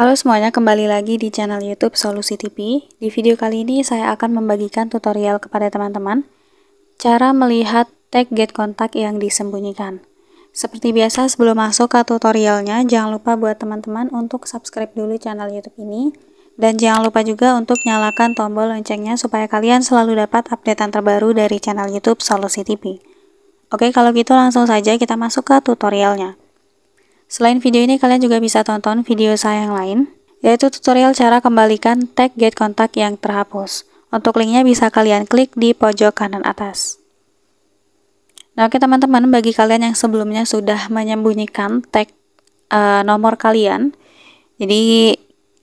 Halo semuanya, kembali lagi di channel YouTube Solusi TV. Di video kali ini saya akan membagikan tutorial kepada teman-teman cara melihat tag get kontak yang disembunyikan. Seperti biasa, sebelum masuk ke tutorialnya, jangan lupa buat teman-teman untuk subscribe dulu channel YouTube ini dan jangan lupa juga untuk nyalakan tombol loncengnya supaya kalian selalu dapat updatean terbaru dari channel YouTube Solusi TV. Oke, kalau gitu langsung saja kita masuk ke tutorialnya. Selain video ini, kalian juga bisa tonton video saya yang lain, yaitu tutorial cara kembalikan tag get kontak yang terhapus. Untuk linknya bisa kalian klik di pojok kanan atas. Nah, oke teman-teman, bagi kalian yang sebelumnya sudah menyembunyikan tag uh, nomor kalian, jadi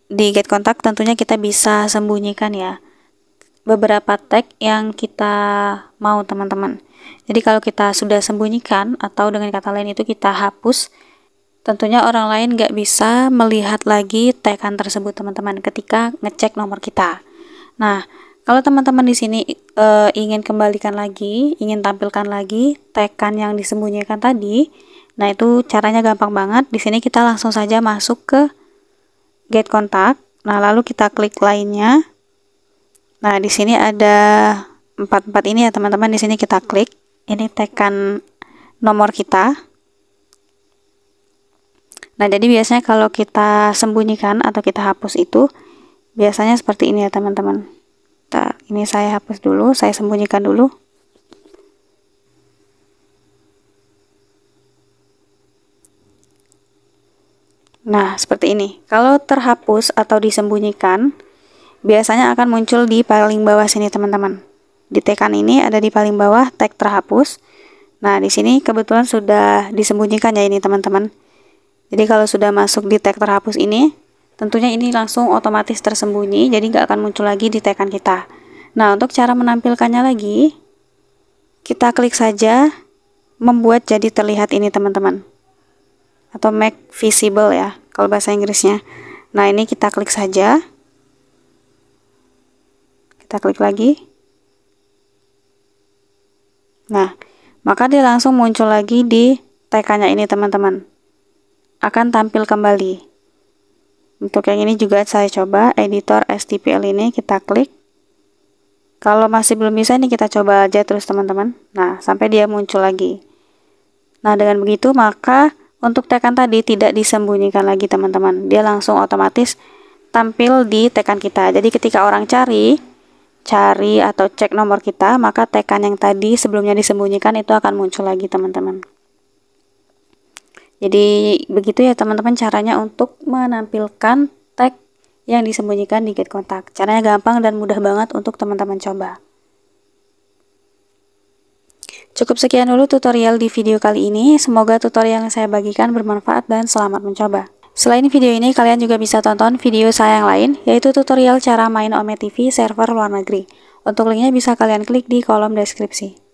di get kontak tentunya kita bisa sembunyikan ya beberapa tag yang kita mau teman-teman. Jadi kalau kita sudah sembunyikan atau dengan kata lain itu kita hapus, Tentunya orang lain nggak bisa melihat lagi tagan tersebut teman-teman ketika ngecek nomor kita. Nah, kalau teman-teman di sini e, ingin kembalikan lagi, ingin tampilkan lagi tekan yang disembunyikan tadi, nah itu caranya gampang banget. Di sini kita langsung saja masuk ke get kontak. Nah, lalu kita klik lainnya. Nah, di sini ada empat-empat ini ya teman-teman. Di sini kita klik. Ini tekan nomor kita. Nah, jadi biasanya kalau kita sembunyikan atau kita hapus itu biasanya seperti ini ya, teman-teman. Ini saya hapus dulu, saya sembunyikan dulu. Nah, seperti ini. Kalau terhapus atau disembunyikan, biasanya akan muncul di paling bawah sini, teman-teman. Di tekan ini ada di paling bawah tag terhapus. Nah, di sini kebetulan sudah disembunyikan ya ini, teman-teman. Jadi kalau sudah masuk di tag terhapus ini, tentunya ini langsung otomatis tersembunyi, jadi nggak akan muncul lagi di tagan kita. Nah, untuk cara menampilkannya lagi, kita klik saja membuat jadi terlihat ini teman-teman. Atau make visible ya, kalau bahasa Inggrisnya. Nah, ini kita klik saja. Kita klik lagi. Nah, maka dia langsung muncul lagi di tekannya ini teman-teman akan tampil kembali. Untuk yang ini juga saya coba editor STPL ini kita klik. Kalau masih belum bisa ini kita coba aja terus teman-teman. Nah, sampai dia muncul lagi. Nah, dengan begitu maka untuk tekan tadi tidak disembunyikan lagi teman-teman. Dia langsung otomatis tampil di tekan kita. Jadi ketika orang cari, cari atau cek nomor kita, maka tekan yang tadi sebelumnya disembunyikan itu akan muncul lagi teman-teman. Jadi begitu ya teman-teman caranya untuk menampilkan tag yang disembunyikan di get kontak. Caranya gampang dan mudah banget untuk teman-teman coba. Cukup sekian dulu tutorial di video kali ini. Semoga tutorial yang saya bagikan bermanfaat dan selamat mencoba. Selain video ini, kalian juga bisa tonton video saya yang lain, yaitu tutorial cara main Ome TV server luar negeri. Untuk linknya bisa kalian klik di kolom deskripsi.